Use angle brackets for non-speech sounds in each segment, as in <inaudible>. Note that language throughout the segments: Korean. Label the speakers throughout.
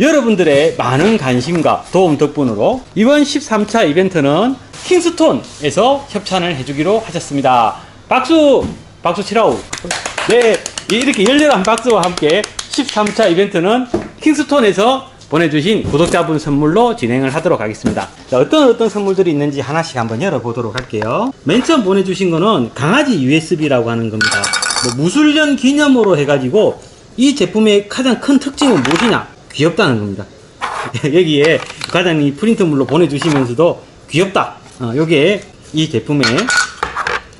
Speaker 1: 여러분들의 많은 관심과 도움 덕분으로 이번 13차 이벤트는 킹스톤에서 협찬을 해주기로 하셨습니다. 박수! 박수 치라우! 네, 이렇게 열렬한 박수와 함께 13차 이벤트는 킹스톤에서 보내주신 구독자분 선물로 진행을 하도록 하겠습니다. 자, 어떤 어떤 선물들이 있는지 하나씩 한번 열어보도록 할게요. 맨 처음 보내주신 거는 강아지 USB라고 하는 겁니다. 뭐 무술년 기념으로 해가지고 이 제품의 가장 큰 특징은 무엇이냐? 귀엽다는 겁니다. <laughs> 여기에 과장님이 프린트물로 보내주시면서도 귀엽다. 어, 요게 이 제품의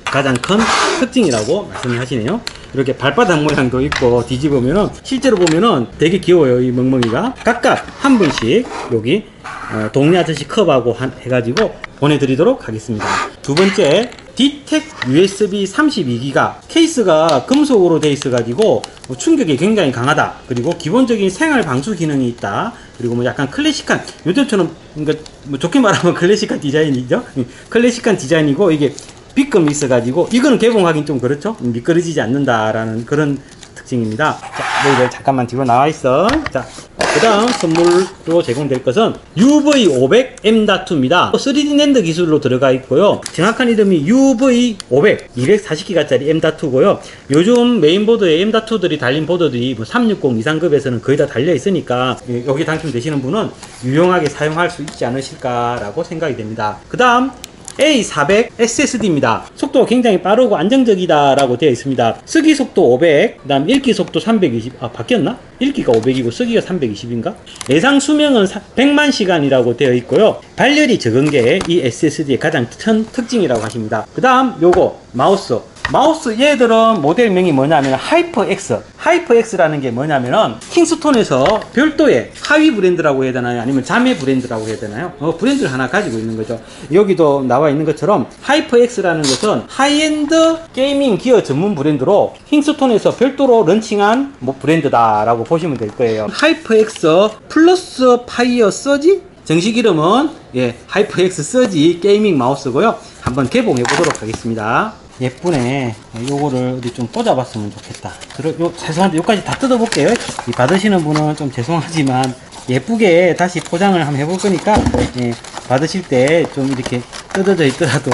Speaker 1: 가장 큰 특징이라고 말씀을 하시네요. 이렇게 발바닥 모양도 있고 뒤집으면은 실제로 보면은 되게 귀여워요 이 멍멍이가 각각 한 분씩 여기 어, 동네 아저씨 컵하고 한- 해가지고 보내드리도록 하겠습니다. 두 번째 디텍 USB 32기가 케이스가 금속으로 돼 있어 가지고 뭐 충격이 굉장히 강하다. 그리고 기본적인 생활 방수 기능이 있다. 그리고 뭐 약간 클래식한 요즘처럼 그러니까 뭐 좋게 말하면 <laughs> 클래식한 디자인이죠. 클래식한 디자인이고 이게 B금이 있어 가지고 이거는 개봉하긴 좀 그렇죠. 미끄러지지 않는다라는 그런 특징입니다. 자, 너희들 잠깐만 뒤로 나와 있어. 자, 그 다음 선물로 제공될 것은 UV500M.2입니다. 3D 낸드 기술로 들어가 있고요. 정확한 이름이 UV500 240기가짜리 M.2고요. 요즘 메인보드에 M.2들이 달린 보드들이 뭐 360 이상급에서는 거의 다 달려 있으니까 예, 여기 당첨되시는 분은 유용하게 사용할 수 있지 않으실까라고 생각이 됩니다. 그 다음 A400 SSD입니다. 속도가 굉장히 빠르고 안정적이다라고 되어 있습니다. 쓰기 속도 500, 그 다음 읽기 속도 320, 아, 바뀌었나? 읽기가 500이고 쓰기가 320인가? 예상 수명은 100만 시간이라고 되어 있고요. 발열이 적은 게 이 SSD의 가장 큰 특징이라고 하십니다. 그 다음 요거 마우스. 마우스 얘들은 모델명이 뭐냐면 HyperX. HyperX라는 게 뭐냐면은 킹스톤에서 별도의 하위 브랜드라고 해야 되나요? 아니면 자매 브랜드라고 해야 되나요? 어, 브랜드를 하나 가지고 있는 거죠. 여기도 나와 있는 것처럼 HyperX라는 것은 high-end gaming gear 전문 브랜드로 킹스톤에서 별도로 런칭한 뭐 브랜드다 라고 보시면 될 거예요. HyperX Pulsefire Surge 정식 이름은 예, HyperX Surge gaming 마우스고요. 한번 개봉해 보도록 하겠습니다. 예쁘네. 요거를 어디 좀 꽂아봤으면 좋겠다. 들어, 요, 죄송한데 요까지 다 뜯어볼게요. 이 받으시는 분은 좀 죄송하지만 예쁘게 다시 포장을 한번 해볼 거니까 예, 받으실 때 좀 이렇게 뜯어져 있더라도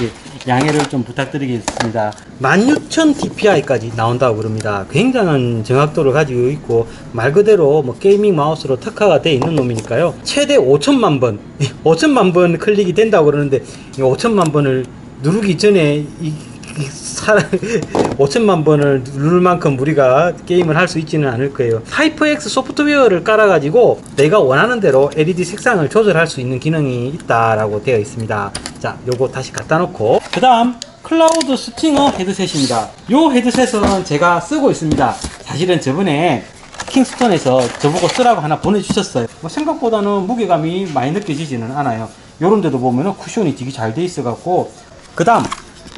Speaker 1: 이렇게 양해를 좀 부탁드리겠습니다. 16,000 dpi까지 나온다고 그럽니다. 굉장한 정확도를 가지고 있고 말 그대로 뭐 gaming 마우스로 특화가 되어 있는 놈이니까요. 최대 5천만 번, <laughs> 5천만 번 클릭이 된다고 그러는데 이 5천만 번을 누르기 전에 이, 이 사람 <laughs> 5천만 번을 누를 만큼 우리가 게임을 할 수 있지는 않을 거예요. HyperX 소프트웨어를 깔아가지고 내가 원하는 대로 LED 색상을 조절할 수 있는 기능이 있다라고 되어 있습니다. 자, 요거 다시 갖다 놓고 그 다음 Cloud Stinger 헤드셋입니다. 요 헤드셋은 제가 쓰고 있습니다. 사실은 저번에 킹스톤에서 저보고 쓰라고 하나 보내주셨어요. 뭐 생각보다는 무게감이 많이 느껴지지는 않아요. 요런 데도 보면은 쿠션이 되게 잘 돼 있어갖고 그 다음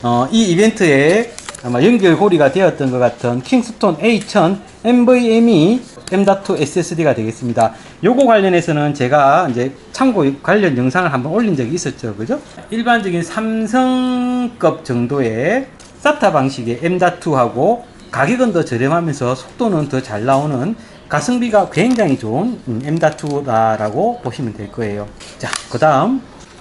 Speaker 1: 어, 이 이벤트에 아마 연결고리가 되었던 것 같은 킹스톤 A1000 NVMe M.2 SSD가 되겠습니다. 요거 관련해서는 제가 이제 참고 관련 영상을 한번 올린 적이 있었죠. 그죠? 일반적인 삼성급 정도의 SATA 방식의 M.2하고 가격은 더 저렴하면서 속도는 더 잘 나오는 가성비가 굉장히 좋은 음, M.2다라고 보시면 될 거예요. 자, 그 다음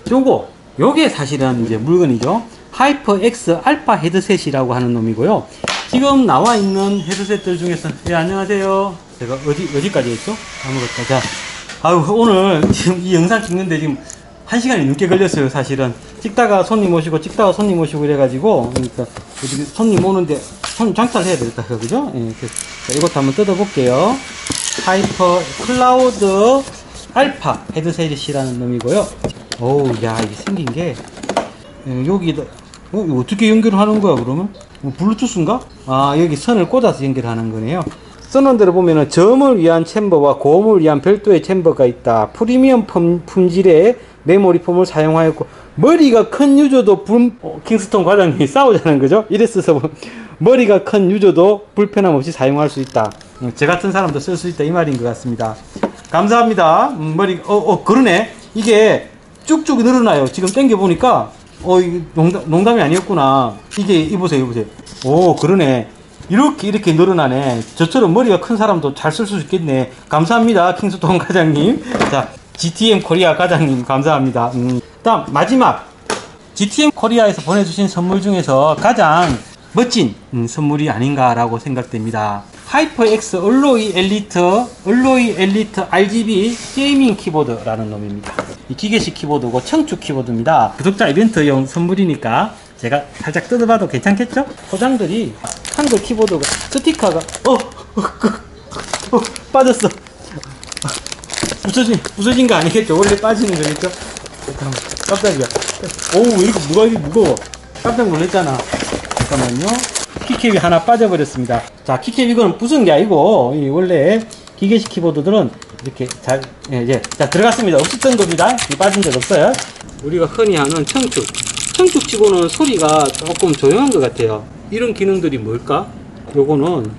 Speaker 1: 요거 요게 사실은 이제 물건이죠. HyperX Alpha 헤드셋이라고 하는 놈이고요. 지금 나와 있는 헤드셋들 중에서 예 안녕하세요. 제가 어디 어디까지 했죠? 아무것도 자 아유 오늘 지금 이 영상 찍는데 지금 한 시간이 넘게 걸렸어요 사실은 찍다가 손님 오시고 찍다가 손님 오시고 이래가지고 그러니까 손님 오는데 손님 장사를 해야 되겠다 그죠? 예, 자, 이것도 한번 뜯어볼게요. Hyper Cloud Alpha 헤드셋이라는 놈이고요. 오우 야 이게 생긴 게 예, 여기다 어, 어떻게 연결하는 거야 그러면? 뭐 블루투스인가? 아 여기 선을 꽂아서 연결하는 거네요. 써놓은 대로 보면은 점을 위한 챔버와 고음을 위한 별도의 챔버가 있다. 프리미엄 품, 품질의 메모리 폼을 사용하였고 머리가 큰 유저도 불, 어, 킹스톤 과장님이 <laughs> 싸우자는 거죠. 뭐, <laughs> 머리가 큰 유저도 불편함 없이 사용할 수 있다. 어, 저 같은 사람도 쓸 수 있다 이 말인 것 같습니다. 감사합니다. 음, 머리 어, 어 그러네. 이게 쭉쭉 늘어나요. 지금 당겨 보니까 어, 이게 농담, 농담이 아니었구나. 이게, 이보세요, 이보세요. 오, 그러네. 이렇게 이렇게 늘어나네. 저처럼 머리가 큰 사람도 잘 쓸 수 있겠네. 감사합니다, Kingston 과장님. 자, GTM Korea 과장님 감사합니다. 음, 다음 마지막 GTM Korea에서 보내주신 선물 중에서 가장 멋진 음, 선물이 아닌가라고 생각됩니다. HyperX Alloy Elite, Alloy Elite RGB gaming 키보드라는 놈입니다. 이 기계식 키보드고 청축 키보드입니다. 구독자 이벤트용 선물이니까 제가 살짝 뜯어봐도 괜찮겠죠? 포장들이 한글 키보드가 스티커가 어, 어, 어, 어 빠졌어. 부서진 부서진 거 아니겠죠? 원래 빠지는 거겠죠? 잠깐만, 깜짝이야. 오우 왜 이렇게 무거워. 깜짝 놀랐잖아. 잠깐만요. 키캡이 하나 빠져버렸습니다. 자, 키캡 이거는 부순 게 아니고, 이 원래 기계식 키보드들은 이렇게 잘, 예, 이제, 자, 들어갔습니다. 없었던 겁니다. 이 빠진 적 없어요. 우리가 흔히 하는 청축. 청축 치고는 소리가 조금 조용한 것 같아요. 이런 기능들이 뭘까? 요거는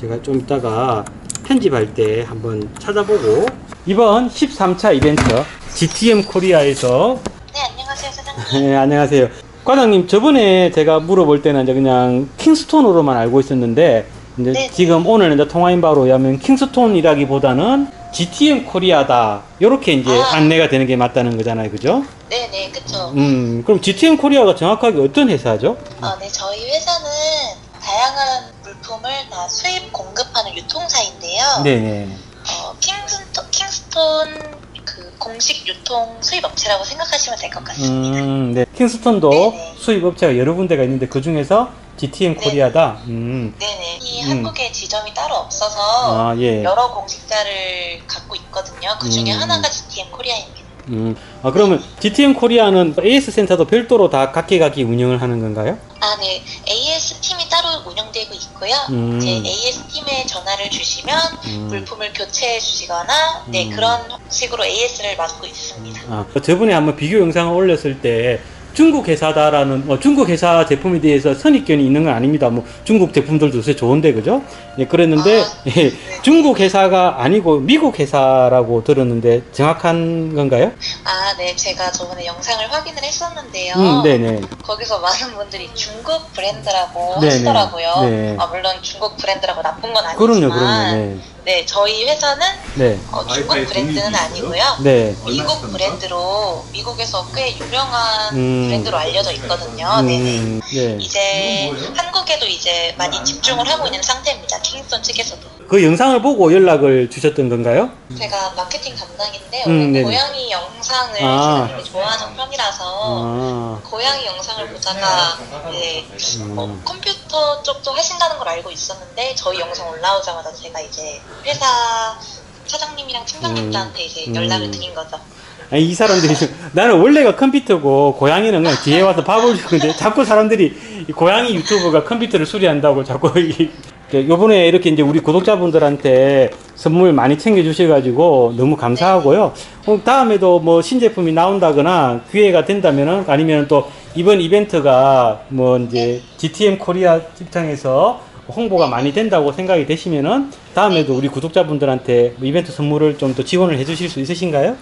Speaker 1: 제가 좀 이따가 편집할 때 한번 찾아보고, 이번 13차 이벤트, GTM 코리아에서
Speaker 2: 네, 안녕하세요, 사장님.
Speaker 1: 네, <laughs> 안녕하세요. 과장님, 저번에 제가 물어볼 때는 이제 그냥 킹스톤으로만 알고 있었는데, 이제
Speaker 2: 네.
Speaker 1: 지금 오늘 이제 통화인 바로 의하면 킹스톤이라기보다는 GTM 코리아다. 요렇게 이제
Speaker 2: 아.
Speaker 1: 안내가 되는 게 맞다는 거잖아요. 그죠?
Speaker 2: 네네, 그쵸.
Speaker 1: 음, 그럼 GTM Korea가 정확하게 어떤 회사죠?
Speaker 2: 어, 네, 저희 회사는 다양한 물품을 다 수입 공급하는 유통사인데요.
Speaker 1: 네네.
Speaker 2: 어, Kingston, Kingston 그 공식 유통 수입 업체라고 생각하시면 될 것 같습니다.
Speaker 1: 음, 네. Kingston도
Speaker 2: 네네.
Speaker 1: 수입 업체가 여러 군데가 있는데 그 중에서 GTM
Speaker 2: 네.
Speaker 1: Korea다. 음.
Speaker 2: 네네. 이
Speaker 1: 음.
Speaker 2: 한국에 지점이 따로 없어서
Speaker 1: 아, 예.
Speaker 2: 여러 공식자를 갖고 있거든요. 그 중에
Speaker 1: 음.
Speaker 2: 하나가 GTM 코리아입니다.
Speaker 1: 음. 아, 그러면 GTM Korea는 AS 센터도 별도로 다 각계각이 운영을 하는 건가요?
Speaker 2: 아, 네. AS 운영되고 있고요.
Speaker 1: 음.
Speaker 2: 이제 AS 팀에 전화를 주시면
Speaker 1: 음.
Speaker 2: 물품을 교체해 주시거나 네
Speaker 1: 음.
Speaker 2: 그런 식으로 AS를 맡고 있습니다.
Speaker 1: 아, 저번에 한번 비교 영상을 올렸을 때 중국 회사다라는 뭐 중국 회사 제품에 대해서 선입견이 있는 건 아닙니다. 뭐 중국 제품들도 요새 좋은데 그죠? 예, 그랬는데
Speaker 2: 아, <laughs>
Speaker 1: 예,
Speaker 2: 네.
Speaker 1: 중국 회사가 아니고 미국 회사라고 들었는데 정확한 건가요?
Speaker 2: 아, 네. 제가 저번에 영상을 확인을 했었는데요.
Speaker 1: 음, 네네.
Speaker 2: 거기서 많은 분들이 중국 브랜드라고
Speaker 1: 네네.
Speaker 2: 하시더라고요.
Speaker 1: 네.
Speaker 2: 아, 물론 중국 브랜드라고 나쁜 건 아니지만
Speaker 1: 그럼요, 그럼요. 네.
Speaker 2: 네, 저희 회사는
Speaker 1: 네.
Speaker 2: 어, 중국 브랜드는 아니고요.
Speaker 1: 네.
Speaker 2: 미국 브랜드로 미국에서 꽤 유명한
Speaker 1: 음.
Speaker 2: 브랜드로 알려져 있거든요.
Speaker 1: 음, 네.
Speaker 2: 이제 한국에도 이제 많이 집중을 하고 있는 상태입니다. 킹스톤 측에서도.
Speaker 1: 그 영상을 보고 연락을 주셨던 건가요?
Speaker 2: 제가 마케팅 담당인데
Speaker 1: 음,
Speaker 2: 원래
Speaker 1: 네네.
Speaker 2: 고양이 영상을
Speaker 1: 아.
Speaker 2: 되게 좋아하는 편이라서
Speaker 1: 아,
Speaker 2: 고양이 영상을 보다가 네, 뭐
Speaker 1: 음.
Speaker 2: 컴퓨터 쪽도 하신다는 걸 알고 있었는데 저희 영상 올라오자마자 제가 이제 회사 사장님이랑 팀장님들한테 이제
Speaker 1: 음.
Speaker 2: 연락을 드린 거죠.
Speaker 1: 아니, 이 사람들이 지금 <laughs> 나는 원래가 컴퓨터고 고양이는 그냥 뒤에 와서 밥을 주는데 자꾸 사람들이 이 고양이 유튜버가 컴퓨터를 수리한다고 자꾸 <laughs> 요번에 이렇게 이제 우리 구독자분들한테 선물 많이 챙겨주셔가지고 너무 감사하고요. 어, 다음에도 뭐 신제품이 나온다거나 기회가 된다면은 아니면 또 이번 이벤트가 뭐 이제 GTM 코리아 입장에서 홍보가 많이 된다고 생각이 되시면은 다음에도 우리 구독자분들한테 뭐 이벤트 선물을 좀 더 지원을 해주실 수 있으신가요?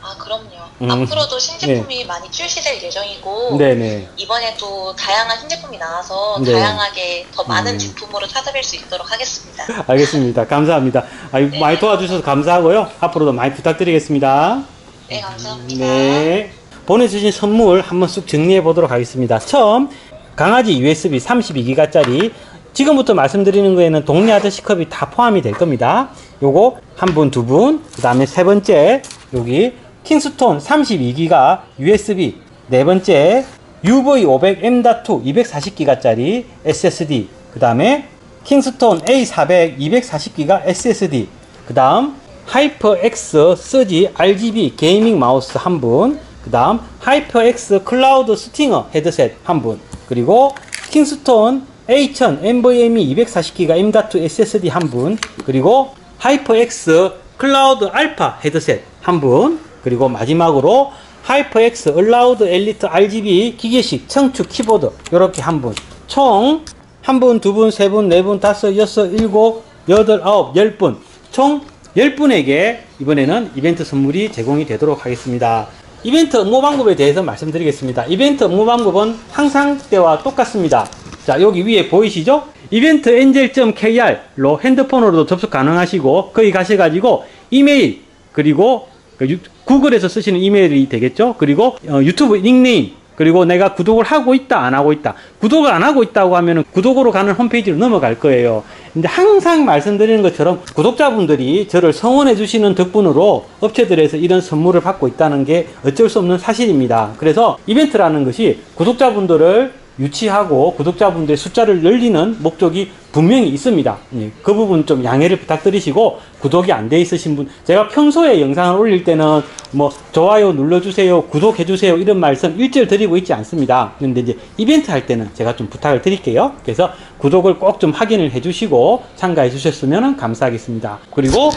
Speaker 2: 아 그럼요.
Speaker 1: 음.
Speaker 2: 앞으로도 신제품이 많이 출시될 예정이고
Speaker 1: 네네.
Speaker 2: 이번에 또 다양한 신제품이 나와서
Speaker 1: 네.
Speaker 2: 다양하게 더 많은
Speaker 1: 음.
Speaker 2: 제품으로 찾아뵐 수 있도록 하겠습니다.
Speaker 1: 알겠습니다. 감사합니다. 아유,
Speaker 2: 네.
Speaker 1: 많이 도와주셔서 감사하고요. 앞으로도 많이 부탁드리겠습니다.
Speaker 2: 네, 감사합니다.
Speaker 1: 네. 보내주신 선물 한번 쑥 정리해 보도록 하겠습니다. 처음, 강아지 USB 32기가짜리. 지금부터 말씀드리는 거에는 동네 아저씨 컵이 다 포함이 될 겁니다. 요거 한 분, 두 분. 그 다음에 세 번째, 여기 킹스톤 32기가 USB. 네 번째, UV500M.2 240기가짜리 SSD. 그 다음에 Kingston A400 240기가 SSD. 그 다음 HyperX Surge RGB gaming 마우스 한 분. 그 다음 HyperX Cloud Stinger 헤드셋 한 분. 그리고 Kingston A1000 NVMe 240기가 M.2 SSD 한 분. 그리고 HyperX Cloud Alpha 헤드셋 한 분. 그리고 마지막으로 HyperX Alloy Elite RGB 기계식 청축 키보드 이렇게 한 분. 총 한 분, 두 분, 세 분, 네 분, 다섯, 여섯, 일곱, 여덟, 아홉, 열 분. 총 열 분에게 이번에는 이벤트 선물이 제공이 되도록 하겠습니다. 이벤트 응모 방법에 대해서 말씀드리겠습니다. 이벤트 응모 방법은 항상 때와 똑같습니다. 자, 여기 위에 보이시죠? 이벤트 엔젤.kr로 핸드폰으로도 접속 가능하시고 거기 가셔가지고 이메일 그리고 그 유- 구글에서 쓰시는 이메일이 되겠죠. 그리고 어, 유튜브 닉네임 그리고 내가 구독을 하고 있다 안 하고 있다. 구독을 안 하고 있다고 하면은 구독으로 가는 홈페이지로 넘어갈 거예요. 근데 항상 말씀드리는 것처럼 구독자분들이 저를 성원해 주시는 덕분으로 업체들에서 이런 선물을 받고 있다는 게 어쩔 수 없는 사실입니다. 그래서 이벤트라는 것이 구독자분들을 유치하고 구독자분들의 숫자를 늘리는 목적이 분명히 있습니다. 예, 그 부분 좀 양해를 부탁드리시고 구독이 안 돼 있으신 분 제가 평소에 영상을 올릴 때는 뭐 좋아요 눌러주세요 구독해 주세요 이런 말씀 일절 드리고 있지 않습니다. 근데 이제 이벤트 할 때는 제가 좀 부탁을 드릴게요. 그래서 구독을 꼭 좀 확인을 해 주시고 참가해 주셨으면 감사하겠습니다. 그리고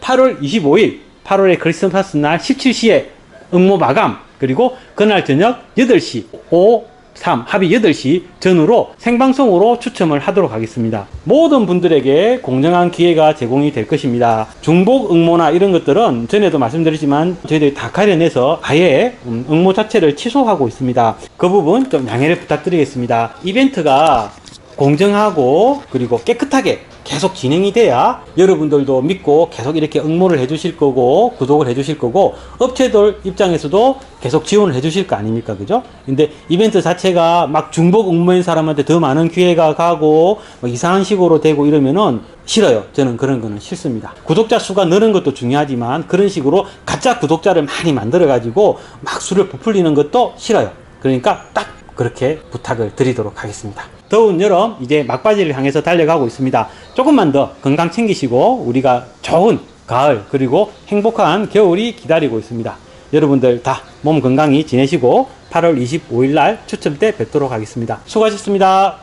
Speaker 1: 8월 25일 8월의 크리스마스 날 17시에 응모 마감 그리고 그날 저녁 8시 5 3 합의 8시 전후로 생방송으로 추첨을 하도록 하겠습니다. 모든 분들에게 공정한 기회가 제공이 될 것입니다. 중복 응모나 이런 것들은 전에도 말씀드렸지만 저희들이 다 가려내서 아예 음, 응모 자체를 취소하고 있습니다. 그 부분 좀 양해를 부탁드리겠습니다. 이벤트가 공정하고 그리고 깨끗하게 계속 진행이 돼야 여러분들도 믿고 계속 이렇게 응모를 해주실 거고 구독을 해주실 거고 업체들 입장에서도 계속 지원을 해주실 거 아닙니까 그죠? 근데 이벤트 자체가 막 중복 응모인 사람한테 더 많은 기회가 가고 막 이상한 식으로 되고 이러면은 싫어요. 저는 그런 거는 싫습니다. 구독자 수가 늘은 것도 중요하지만 그런 식으로 가짜 구독자를 많이 만들어 가지고 막 수를 부풀리는 것도 싫어요. 그러니까 딱 그렇게 부탁을 드리도록 하겠습니다. 더운 여름 이제 막바지를 향해서 달려가고 있습니다. 조금만 더 건강 챙기시고 우리가 좋은 가을 그리고 행복한 겨울이 기다리고 있습니다. 여러분들 다 몸 건강히 지내시고 8월 25일 날 추첨 때 뵙도록 하겠습니다. 수고하셨습니다.